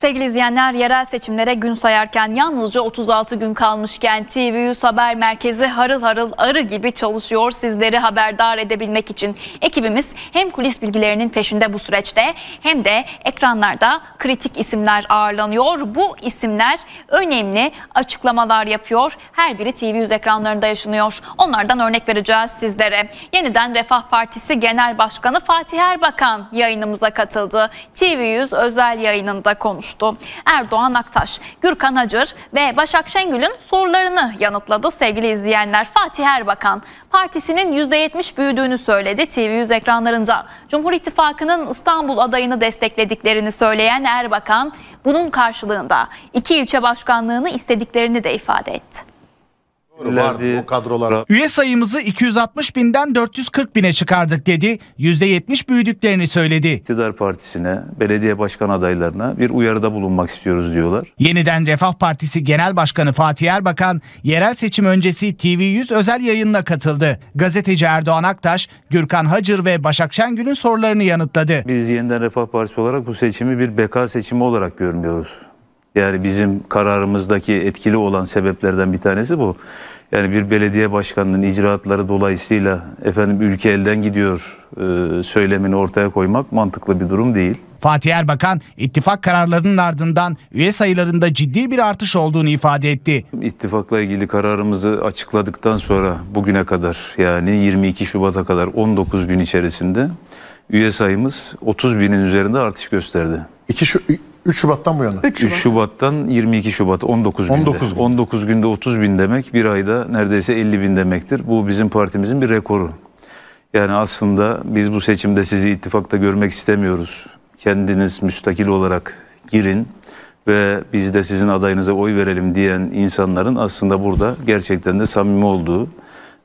Sevgili izleyenler yerel seçimlere gün sayarken yalnızca 36 gün kalmışken TV100 Haber Merkezi harıl harıl arı gibi çalışıyor. Sizleri haberdar edebilmek için ekibimiz hem kulis bilgilerinin peşinde bu süreçte hem de ekranlarda kritik isimler ağırlanıyor. Bu isimler önemli açıklamalar yapıyor. Her biri TV100 ekranlarında yaşanıyor. Onlardan örnek vereceğiz sizlere. Yeniden Refah Partisi Genel Başkanı Fatih Erbakan yayınımıza katıldı. TV100 özel yayınında konuştu konuştu. Erdoğan Aktaş, Gürkan Acır ve Başak Şengül'ün sorularını yanıtladı sevgili izleyenler. Fatih Erbakan partisinin %70 büyüdüğünü söyledi TV100 ekranlarında. Cumhur İttifakı'nın İstanbul adayını desteklediklerini söyleyen Erbakan bunun karşılığında iki ilçe başkanlığını istediklerini de ifade etti vardı o kadrolara. Üye sayımızı 260 binden 440 bine çıkardık dedi. %70 büyüdüklerini söyledi. İktidar Partisi'ne, belediye başkan adaylarına bir uyarıda bulunmak istiyoruz diyorlar. Yeniden Refah Partisi Genel Başkanı Fatih Erbakan yerel seçim öncesi TV100 özel yayınına katıldı. Gazeteci Erdoğan Aktaş, Gürkan Hacır ve Başak Şengül'ün sorularını yanıtladı. Biz Yeniden Refah Partisi olarak bu seçimi bir beka seçimi olarak görmüyoruz. Yani bizim kararımızdaki etkili olan sebeplerden bir tanesi bu. Yani bir belediye başkanının icraatları dolayısıyla efendim ülke elden gidiyor e, söylemini ortaya koymak mantıklı bir durum değil. Fatih Erbakan ittifak kararlarının ardından üye sayılarında ciddi bir artış olduğunu ifade etti. İttifakla ilgili kararımızı açıkladıktan sonra bugüne kadar yani 22 Şubat'a kadar 19 gün içerisinde üye sayımız 30 binin üzerinde artış gösterdi. 2 şu 3 Şubat'tan bu yana. 3 Şubat. Şubat'tan 22 Şubat 19 günde. 19, gün. 19 günde 30 bin demek bir ayda neredeyse 50 bin demektir. Bu bizim partimizin bir rekoru. Yani aslında biz bu seçimde sizi ittifakta görmek istemiyoruz. Kendiniz müstakil olarak girin ve biz de sizin adayınıza oy verelim diyen insanların aslında burada gerçekten de samimi olduğu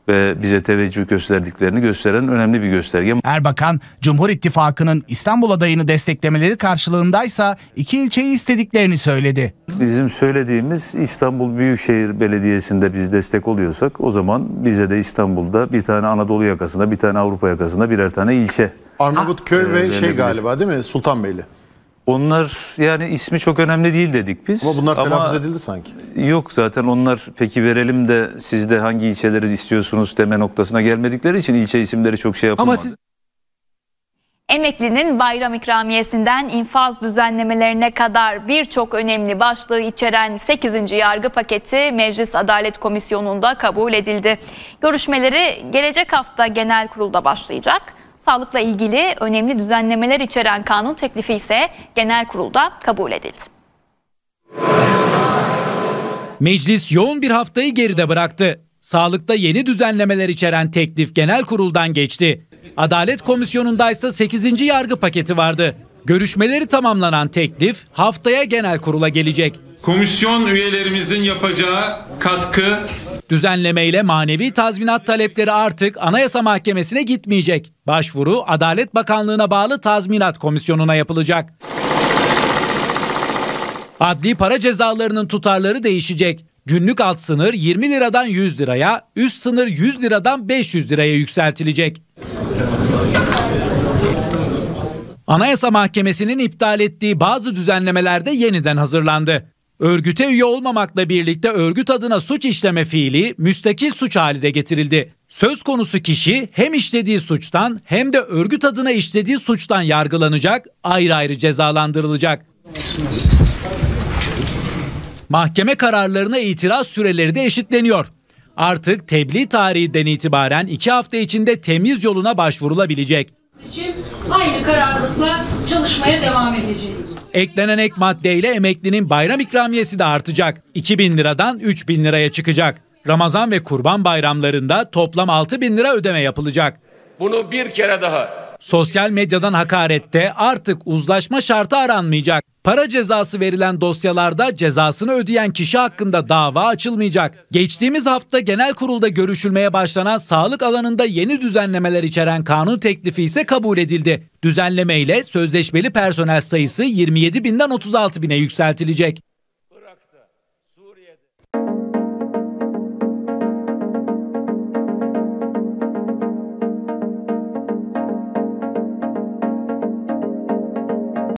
ve bize teveccüh gösterdiklerini gösteren önemli bir gösterge. Erbakan, Cumhur İttifakı'nın İstanbul adayını desteklemeleri karşılığındaysa iki ilçeyi istediklerini söyledi. Bizim söylediğimiz İstanbul Büyükşehir Belediyesi'nde biz destek oluyorsak o zaman bize de İstanbul'da bir tane Anadolu yakasında bir tane Avrupa yakasında birer tane ilçe. Arnavutköy ve şey galiba değil mi Sultanbeyli? Onlar yani ismi çok önemli değil dedik biz. Ama bunlar telaffuz Ama edildi sanki. Yok zaten onlar peki verelim de siz de hangi ilçeleri istiyorsunuz deme noktasına gelmedikleri için ilçe isimleri çok şey yapılmadı. Ama siz... Emeklinin bayram ikramiyesinden infaz düzenlemelerine kadar birçok önemli başlığı içeren 8. yargı paketi Meclis Adalet Komisyonu'nda kabul edildi. Görüşmeleri gelecek hafta genel kurulda başlayacak. Sağlıkla ilgili önemli düzenlemeler içeren kanun teklifi ise genel kurulda kabul edildi. Meclis yoğun bir haftayı geride bıraktı. Sağlıkta yeni düzenlemeler içeren teklif genel kuruldan geçti. Adalet Komisyonu'nda ise 8. yargı paketi vardı. Görüşmeleri tamamlanan teklif haftaya genel kurula gelecek. Komisyon üyelerimizin yapacağı katkı Düzenlemeyle manevi tazminat talepleri artık Anayasa Mahkemesi'ne gitmeyecek. Başvuru Adalet Bakanlığı'na bağlı Tazminat Komisyonu'na yapılacak. Adli para cezalarının tutarları değişecek. Günlük alt sınır 20 liradan 100 liraya, üst sınır 100 liradan 500 liraya yükseltilecek. Anayasa Mahkemesi'nin iptal ettiği bazı düzenlemeler de yeniden hazırlandı. Örgüte üye olmamakla birlikte örgüt adına suç işleme fiili müstakil suç haline getirildi. Söz konusu kişi hem işlediği suçtan hem de örgüt adına işlediği suçtan yargılanacak, ayrı ayrı cezalandırılacak. Mahkeme kararlarına itiraz süreleri de eşitleniyor. Artık tebliğ tarihinden itibaren iki hafta içinde temiz yoluna başvurulabilecek. aynı kararlılıkla çalışmaya devam edeceğiz. Eklenen ek maddeyle emeklinin bayram ikramiyesi de artacak. 2000 liradan 3000 liraya çıkacak. Ramazan ve Kurban bayramlarında toplam 6 bin lira ödeme yapılacak. Bunu bir kere daha Sosyal medyadan hakarette artık uzlaşma şartı aranmayacak. Para cezası verilen dosyalarda cezasını ödeyen kişi hakkında dava açılmayacak. Geçtiğimiz hafta genel kurulda görüşülmeye başlanan sağlık alanında yeni düzenlemeler içeren kanun teklifi ise kabul edildi. Düzenleme ile sözleşmeli personel sayısı 27 binden 36 bine yükseltilecek.